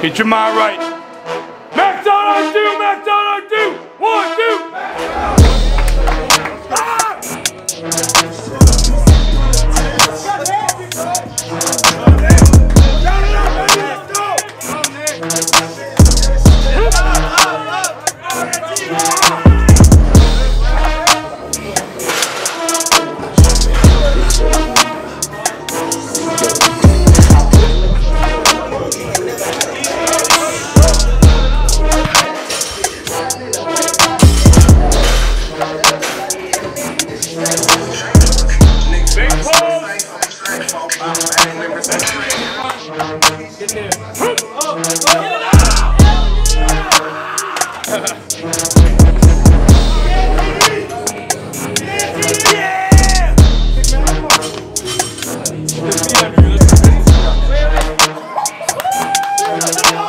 Get your mind right. Get there. Yeah!